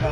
看